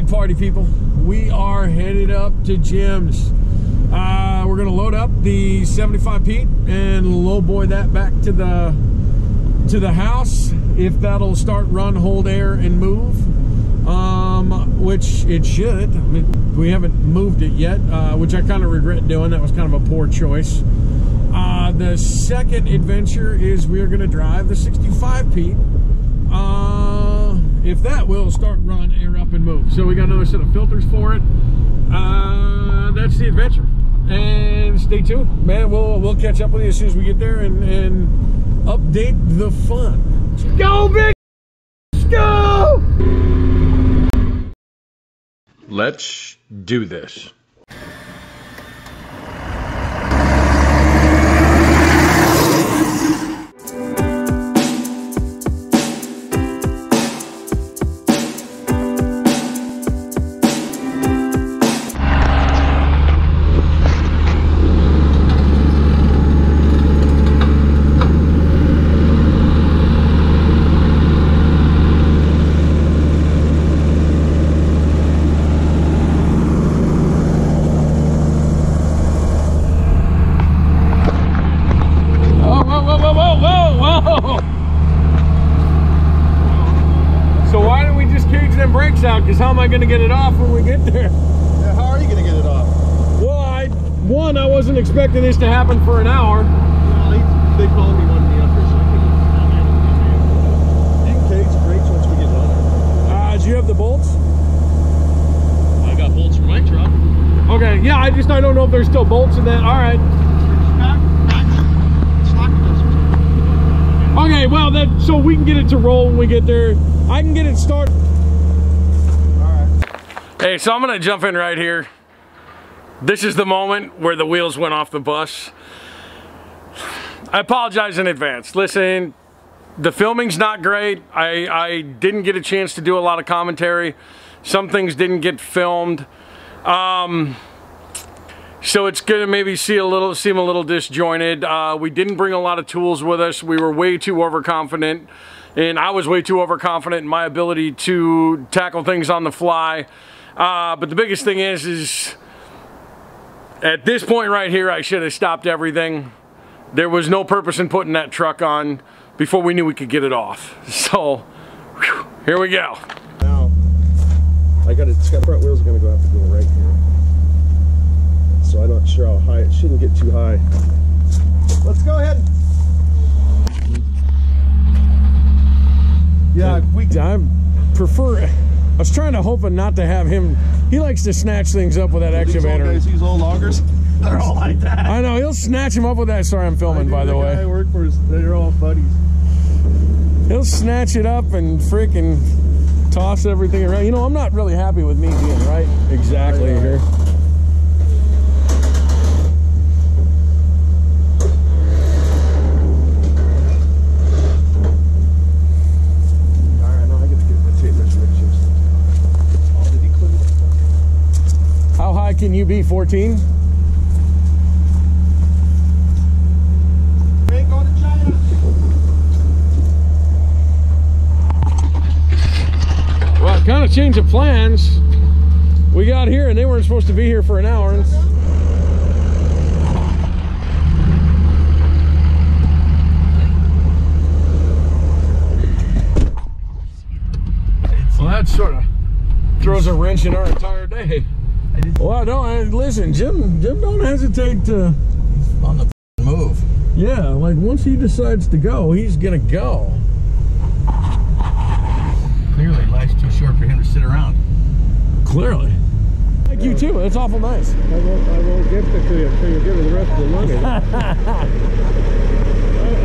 right, party people. We are headed up to Jim's. Uh, we're gonna load up the 75 Pete and low boy that back to the to the house. If that'll start, run, hold air, and move, um, which it should. I mean, we haven't moved it yet, uh, which I kind of regret doing. That was kind of a poor choice. Uh, the second adventure is we're gonna drive the 65 Pete. Uh, if that will start, run, air up, and move. So we got another set of filters for it. Uh, that's the adventure. And stay tuned, man. We'll we'll catch up with you as soon as we get there and and update the fun. Let's go, big. Let's go. Let's do this. Because how am I going to get it off when we get there? Yeah, how are you gonna get it off? Well, I one, I wasn't expecting this to happen for an hour. Well, they, they called me one day after, so I think you can cage the brakes once we get on there. Uh, do you have the bolts? I got bolts for my truck. Okay, yeah, I just I don't know if there's still bolts in that. All right. Okay, well then, so we can get it to roll when we get there. I can get it started. Hey, so I'm gonna jump in right here. This is the moment where the wheels went off the bus. I apologize in advance. Listen, the filming's not great. I, I didn't get a chance to do a lot of commentary. Some things didn't get filmed. Um, so it's gonna maybe see a little, seem a little disjointed. Uh, we didn't bring a lot of tools with us. We were way too overconfident, and I was way too overconfident in my ability to tackle things on the fly. Uh, but the biggest thing is, is at this point right here, I should have stopped everything. There was no purpose in putting that truck on before we knew we could get it off. So, whew, here we go. Now, I got it, it's got front wheels are gonna go have to go right here. So I'm not sure how high, it shouldn't get too high. Let's go ahead. Yeah, we I prefer. I was trying to hoping not to have him. He likes to snatch things up with that these old excavator. guys, these old loggers, they're all like that. I know he'll snatch him up with that. Sorry, I'm filming by the I way. work for is, they're all buddies. He'll snatch it up and freaking toss everything around. You know, I'm not really happy with me being right exactly I know. here. All right, now I gotta get my tape measure pictures. Oh, did he clip can you be? 14? We ain't going to China. Well, kind of change of plans. We got here and they weren't supposed to be here for an hour. And... Well, that sort of throws a wrench in our entire day. Well, no, I, listen, Jim. Jim don't hesitate to. He's on the move. Yeah, like once he decides to go, he's gonna go. Clearly, life's too short for him to sit around. Clearly. Thank you too. That's awful nice. I won't, I won't gift it to you until you give me the rest of the money. I,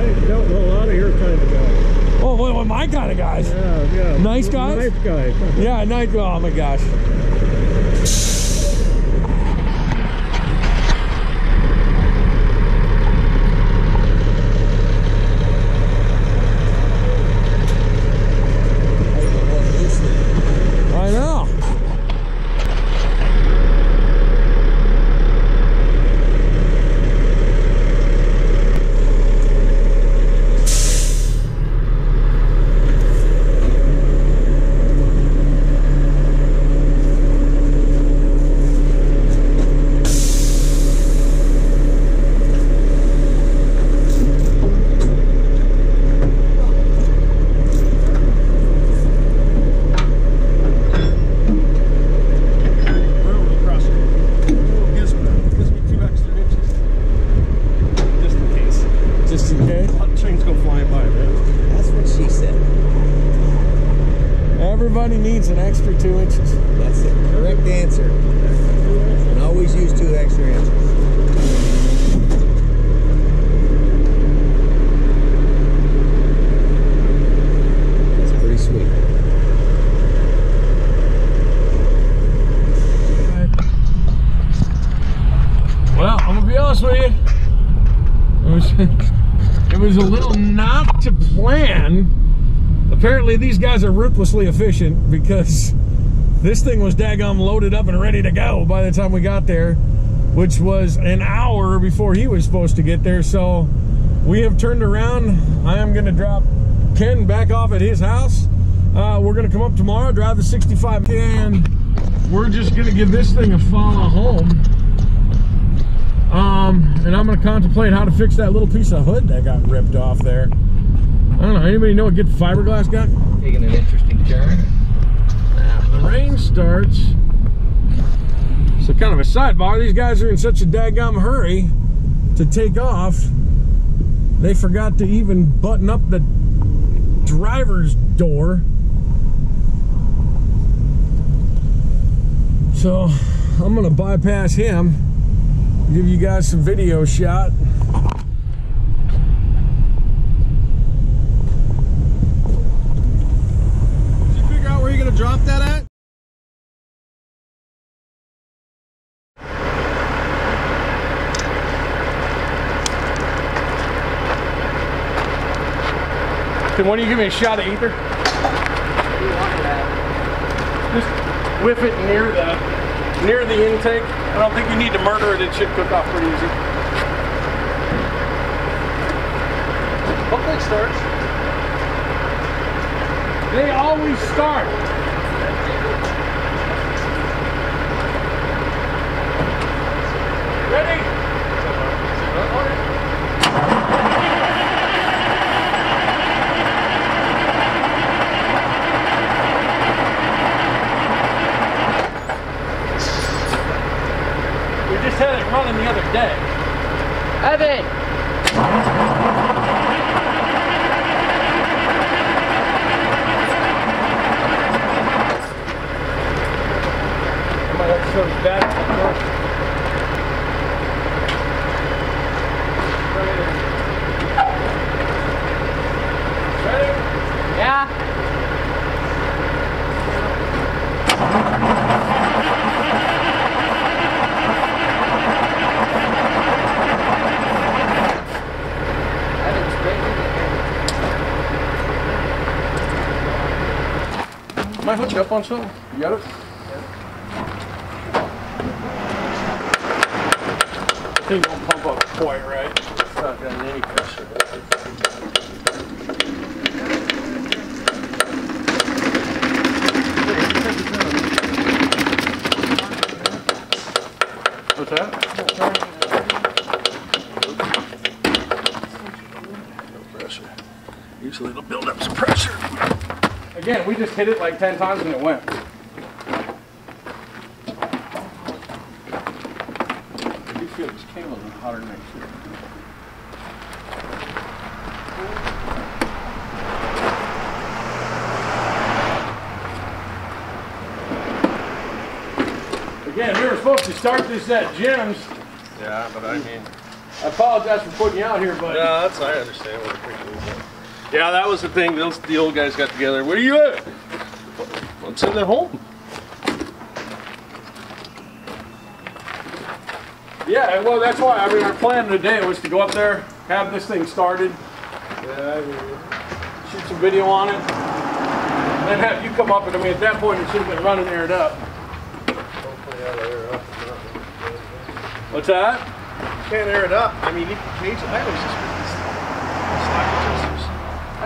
I dealt with a lot of your kind of guys. Oh, well, well, my kind of guys. Yeah, yeah. Nice guys? Nice guys. Yeah, night. Oh my gosh. I know. 32 inches. That's the correct answer. And always use two extra inches. That's pretty sweet. Well, I'm gonna be honest with you. It was, it was a little not to plan. Apparently, these guys are ruthlessly efficient because this thing was daggum loaded up and ready to go by the time we got there, which was an hour before he was supposed to get there. So we have turned around. I am gonna drop Ken back off at his house. Uh, we're gonna come up tomorrow, drive the 65, and we're just gonna give this thing a follow home. Um, and I'm gonna contemplate how to fix that little piece of hood that got ripped off there. I don't know. Anybody know what good Fiberglass got? Taking an interesting turn. The rain starts. So kind of a sidebar. These guys are in such a daggum hurry to take off. They forgot to even button up the driver's door. So I'm gonna bypass him. Give you guys some video shot. Did you figure out where you're gonna drop that at? Then why don't you give me a shot of ether? Just whiff it near the near the intake. I don't think you need to murder it. It should cook off pretty easy. Hopefully it starts. They always start. Ready? We just had it running the other day. Evan! I might have to show you that. Ready? Yeah? Evan's crazy. Might you up on something. You got it? Thing don't pump up quite right. It's not got any pressure. What's that? No pressure. Usually it'll build up some pressure. Again, we just hit it like 10 times and it went. I do feel this cable's hotter than it should. Again, we were supposed to start this at Jim's. Yeah, but I mean, I apologize for putting you out here, but no, that's I understand what the picture is. Yeah, that was the thing. Those the old guys got together. Where are you at? I'm sitting at home. yeah, well, that's why. I mean, our plan today was to go up there, have this thing started, Yeah, shoot some video on it, and then have you come up. And I mean, at that point, it should have been running aired up. hopefully I'll air up. What's that? Can't air it up. I mean, you can cage it. I always just put these slack adjusters.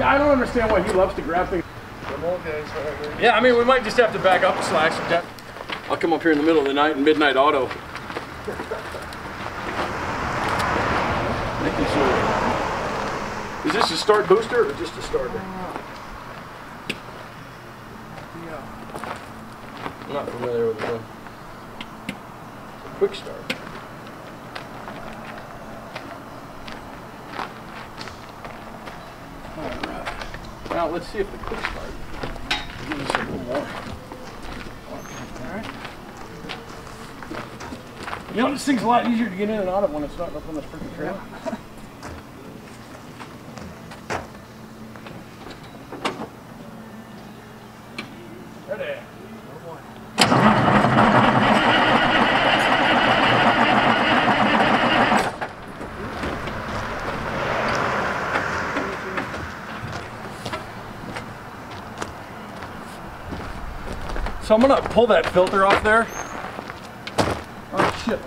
I, I don't understand why he loves to grab things. Them old guys, whatever. Yeah, I mean, we might just have to back up a slash. and I'll come up here in the middle of the night and midnight auto. Making sure. Is this a start booster or just a starter? I'm not familiar with the quick start. Now let's see if the quick start. Give a little more. All right. You know, this thing's a lot easier to get in and out of when it's not up on this freaking trail. Yeah. Ready. So I'm gonna pull that filter off there. Oh shit.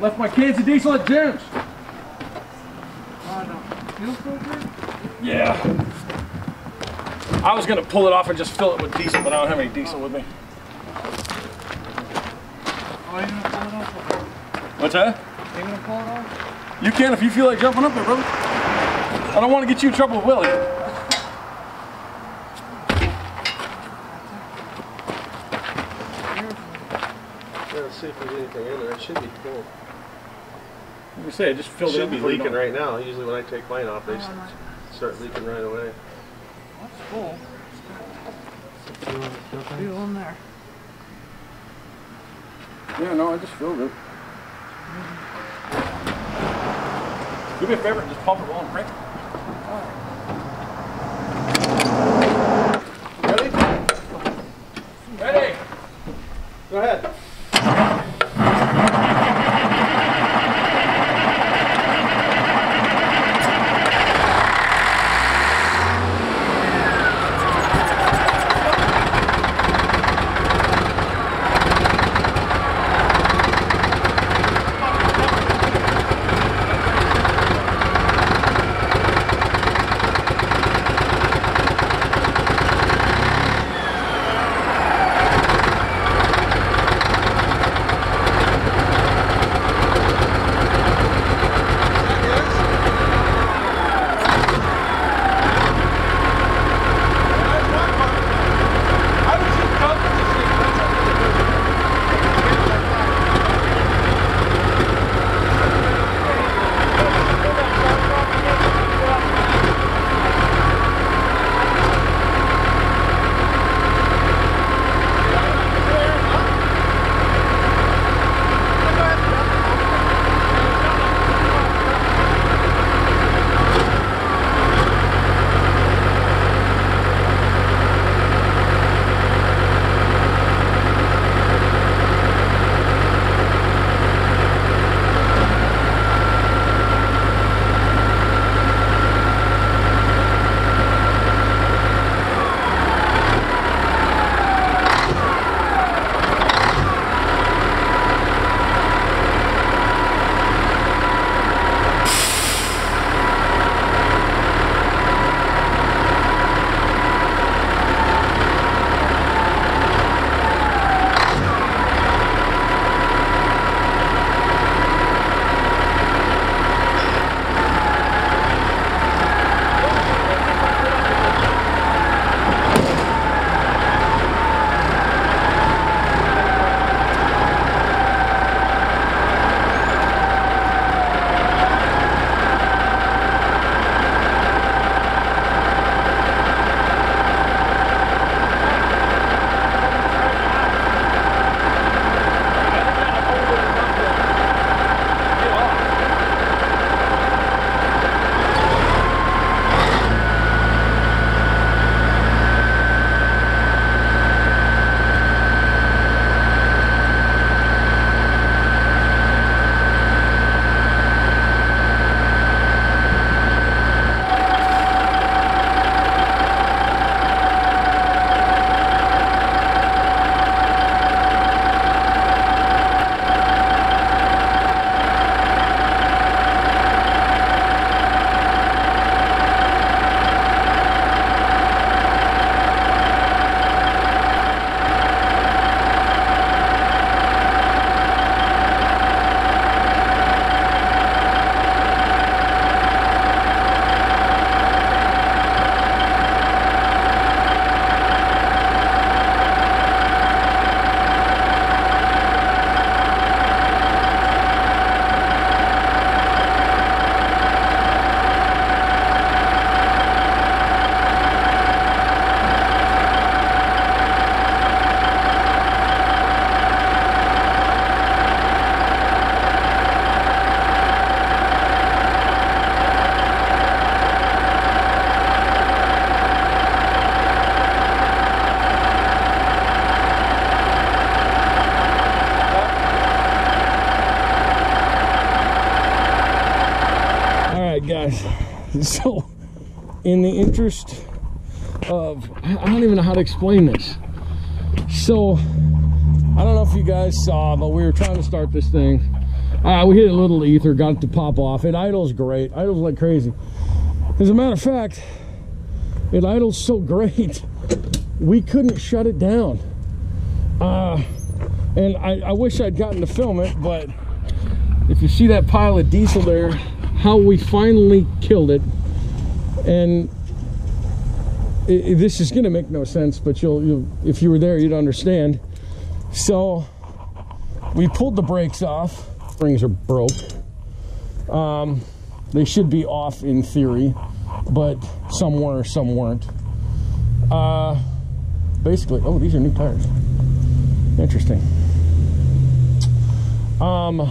Left my cans of diesel at Jim's. Yeah. I was gonna pull it off and just fill it with diesel, but I don't have any diesel with me. What's that? You can if you feel like jumping up there, brother. I don't want to get you in trouble with Willie. Yeah, let's see if there's anything in there. It should be full. Like I say, I just filled it should up be leaking know. right now. Usually when I take mine off, they Oh, start leaking right away. That's full. Fuel in there. Yeah, no, I just filled it. Do me a favor and just pump it while I'm cranking. Ready? Ready? Go ahead. Interest of, I don't even know how to explain this. So, I don't know if you guys saw, but we were trying to start this thing. Uh, we hit a little ether, got it to pop off. It idles great, idles like crazy. As a matter of fact, it idles so great, we couldn't shut it down. Uh, and I, I wish I'd gotten to film it, but if you see that pile of diesel there, how we finally killed it, and i i- this is gonna make no sense, but you'll, you'll, if you were there, you'd understand. So we pulled the brakes off. Springs are broke. Um, they should be off in theory, but some were, some weren't. Uh, basically, oh, these are new tires. Interesting. Um,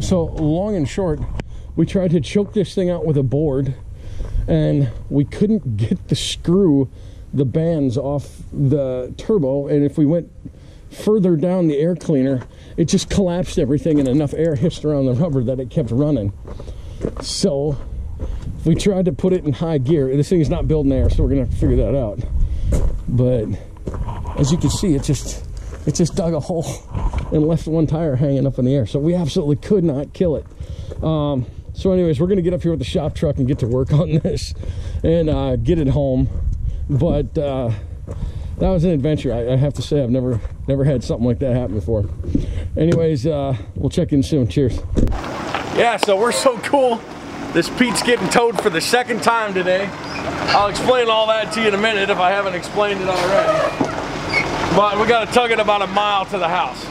so long and short, we tried to choke this thing out with a board, and we couldn't get the screw, the bands off the turbo. And if we went further down the air cleaner, it just collapsed everything, and enough air hissed around the rubber that it kept running. So we tried to put it in high gear. This thing is not building air, so we're gonna have to figure that out. But as you can see, it just it just dug a hole and left one tire hanging up in the air. So we absolutely could not kill it. Um, so, anyways, we're gonna get up here with the shop truck and get to work on this and uh, get it home. But uh, that was an adventure. I, I have to say, I've never never had something like that happen before. Anyways, uh, we'll check in soon. Cheers. Yeah, so we're so cool. This Pete's getting towed for the second time today. I'll explain all that to you in a minute if I haven't explained it already. But we got to tug it about a mile to the house.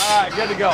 All right, good to go.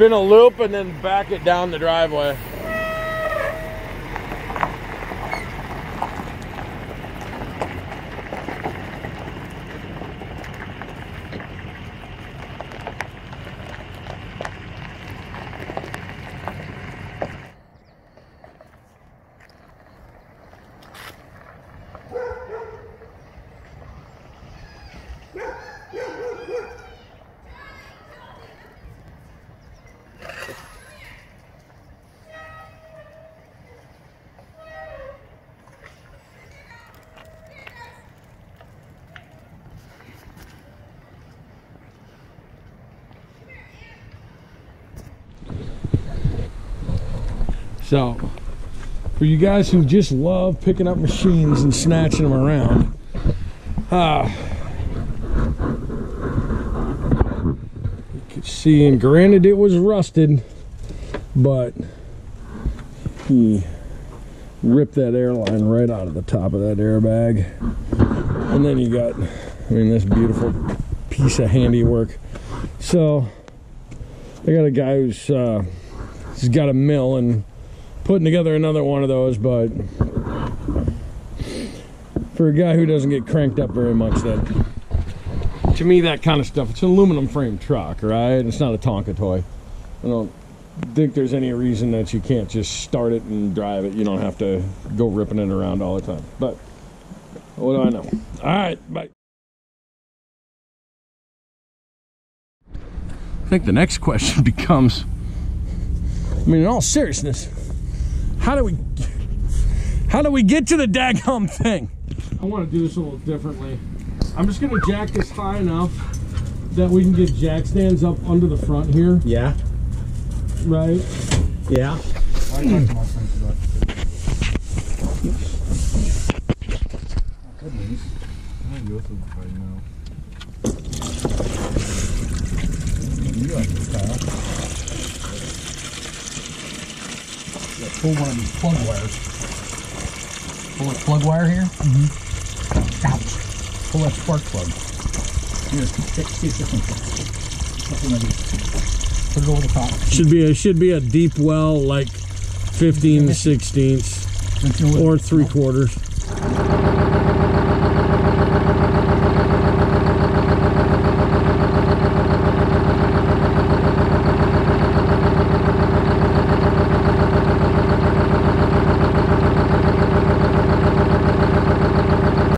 Spin a loop and then back it down the driveway. So, for you guys who just love picking up machines and snatching them around, uh, you could See, and granted it was rusted, but he ripped that airline right out of the top of that airbag. And then you got, I mean, this beautiful piece of handiwork. So, I got a guy who's uh, he's got a mill and putting together another one of those, but for a guy who doesn't get cranked up very much, that to me that kind of stuff, it's an aluminum frame truck, right? It's not a Tonka toy. I don't think there's any reason that you can't just start it and drive it. You don't have to go ripping it around all the time. But what do I know? All right, bye. I think the next question becomes I mean, in all seriousness, how do we how do we get to the daggum thing? I want to do this a little differently. I'm just gonna jack this high enough that we can get jack stands up under the front here, Yeah. right? Yeah. Pull one of these plug wires. Pull that plug wire here. Mm-hmm. Ouch. Pull that spark plug. Here, see, see if this one fits. Something like this. Put it over the top. Should be a should be a deep well like 15 to 16 Don't you know what- or three quarters.